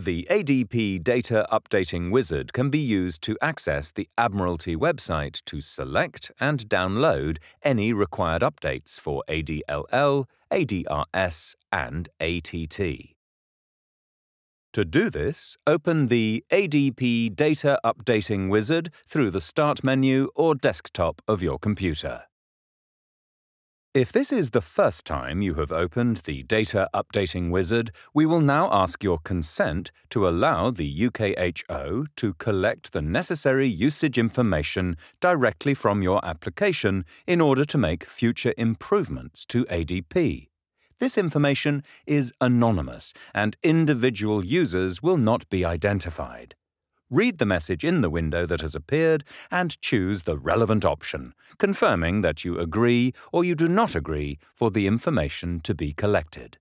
The ADP Data Updating Wizard can be used to access the Admiralty website to select and download any required updates for ADLL, ADRS, and ATT. To do this, open the ADP Data Updating Wizard through the Start menu or desktop of your computer. If this is the first time you have opened the Data Updating Wizard, we will now ask your consent to allow the UKHO to collect the necessary usage information directly from your application in order to make future improvements to ADP. This information is anonymous and individual users will not be identified. Read the message in the window that has appeared and choose the relevant option, confirming that you agree or you do not agree for the information to be collected.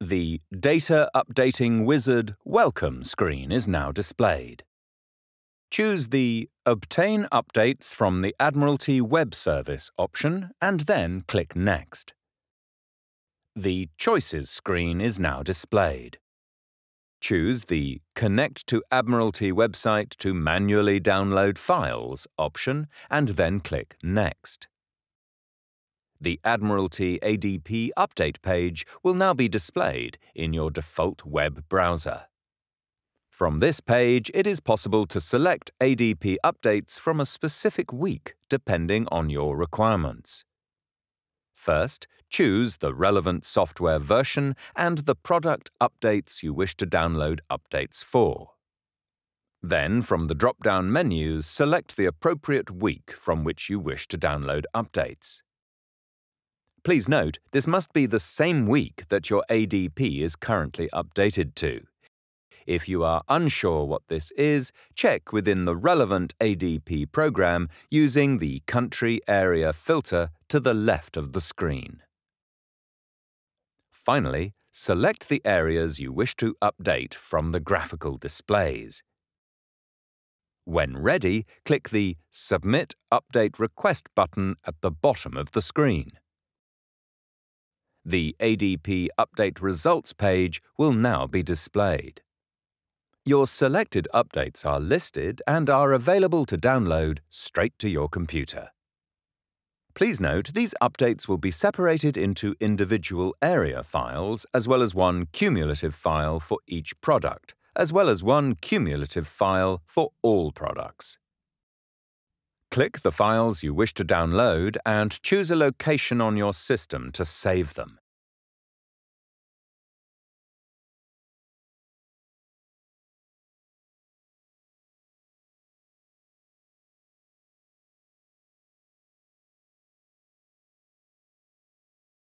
The Data Updating Wizard Welcome screen is now displayed. Choose the Obtain Updates from the Admiralty Web Service option and then click Next. The Choices screen is now displayed. Choose the Connect to Admiralty website to manually download files option and then click Next. The Admiralty ADP update page will now be displayed in your default web browser. From this page, it is possible to select ADP updates from a specific week depending on your requirements. First, choose the relevant software version and the product updates you wish to download updates for. Then, from the drop-down menus, select the appropriate week from which you wish to download updates. Please note, this must be the same week that your ADP is currently updated to. If you are unsure what this is, check within the relevant ADP program using the Country Area filter to the left of the screen. Finally, select the areas you wish to update from the graphical displays. When ready, click the Submit Update Request button at the bottom of the screen. The ADP Update Results page will now be displayed. Your selected updates are listed and are available to download straight to your computer. Please note these updates will be separated into individual area files as well as one cumulative file for each product, as well as one cumulative file for all products. Click the files you wish to download and choose a location on your system to save them.